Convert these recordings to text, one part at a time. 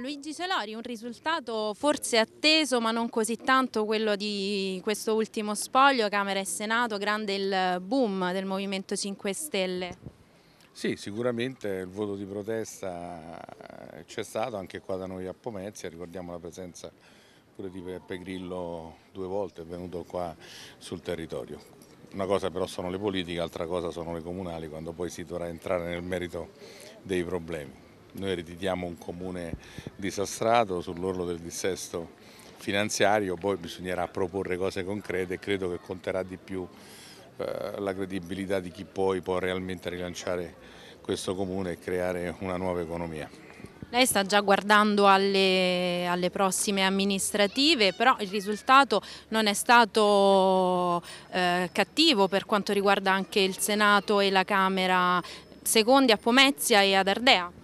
Luigi Celori, un risultato forse atteso ma non così tanto quello di questo ultimo spoglio, Camera e Senato, grande il boom del Movimento 5 Stelle. Sì, sicuramente il voto di protesta c'è stato anche qua da noi a Pomezia, ricordiamo la presenza pure di Peppe Grillo due volte, è venuto qua sul territorio. Una cosa però sono le politiche, altra cosa sono le comunali, quando poi si dovrà entrare nel merito dei problemi. Noi ereditiamo un comune disastrato sull'orlo del dissesto finanziario, poi bisognerà proporre cose concrete e credo che conterà di più eh, la credibilità di chi poi può realmente rilanciare questo comune e creare una nuova economia. Lei sta già guardando alle, alle, prossime amministrative, però il risultato non è stato eh, cattivo per quanto riguarda anche il Senato e la Camera, secondi a Pomezia e ad Ardea.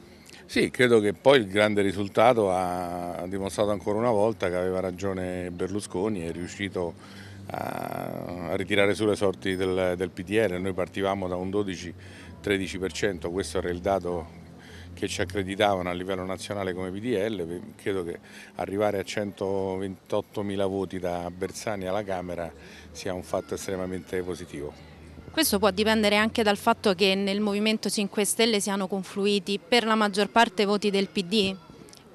Sì, credo che poi il grande risultato ha dimostrato ancora una volta che aveva ragione Berlusconi, è riuscito a ritirare sulle sorti del, del PDL, noi partivamo da un 12-13%, questo era il dato che ci accreditavano a livello nazionale come PDL, credo che arrivare a 128 mila voti da Bersani alla Camera sia un fatto estremamente positivo. Questo può dipendere anche dal fatto che nel Movimento 5 Stelle siano confluiti per la maggior parte voti del PD?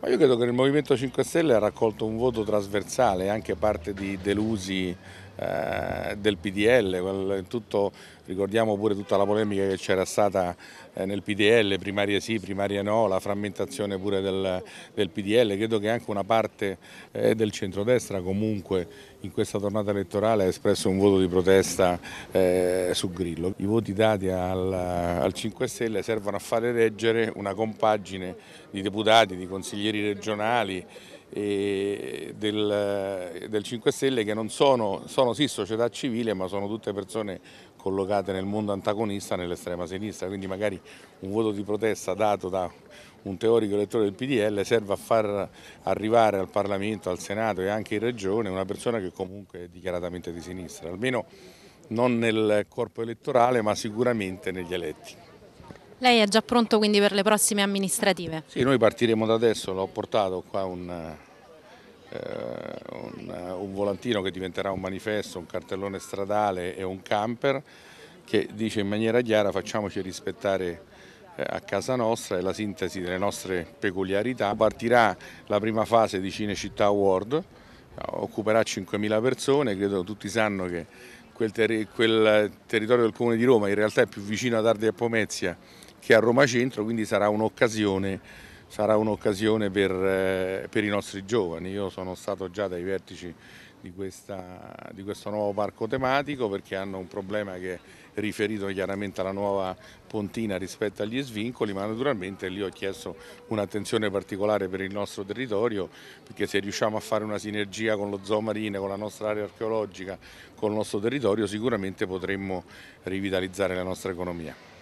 Ma io credo che il Movimento 5 Stelle ha raccolto un voto trasversale, anche parte di delusi eh, del PDL, tutto, ricordiamo pure tutta la polemica che c'era stata eh, nel PDL, primarie sì, primarie no, la frammentazione pure del, del PDL, credo che anche una parte eh, del centrodestra comunque in questa tornata elettorale ha espresso un voto di protesta eh, su Grillo. I voti dati al, al 5 Stelle servono a fare reggere una compagine di deputati, di consiglieri regionali, del, del, 5 Stelle che non sono, sono sì società civile ma sono tutte persone collocate nel mondo antagonista nell'estrema sinistra, quindi magari un voto di protesta dato da un teorico elettore del PDL serve a far arrivare al Parlamento, al Senato e anche in Regione una persona che comunque è dichiaratamente di sinistra, almeno non nel corpo elettorale ma sicuramente negli eletti. Lei è già pronto quindi per le prossime amministrative? Sì, noi partiremo da adesso, l'ho portato qua un, eh, un, un, volantino che diventerà un manifesto, un cartellone stradale e un camper che dice in maniera chiara facciamoci rispettare eh, a casa nostra, è la sintesi delle nostre peculiarità. Partirà la prima fase di Cinecittà World, occuperà 5.000 persone, credo tutti sanno che quel, ter quel territorio del Comune di Roma in realtà è più vicino ad Ardea e Pomezia che a Roma Centro, quindi sarà un'occasione un per, eh, per, i nostri giovani. Io sono stato già dai vertici di, questa, di, questo nuovo parco tematico perché hanno un problema che è riferito chiaramente alla nuova pontina rispetto agli svincoli, ma naturalmente lì ho chiesto un'attenzione particolare per il nostro territorio perché se riusciamo a fare una sinergia con lo zoo marine, con la nostra area archeologica, con il nostro territorio sicuramente potremmo rivitalizzare la nostra economia.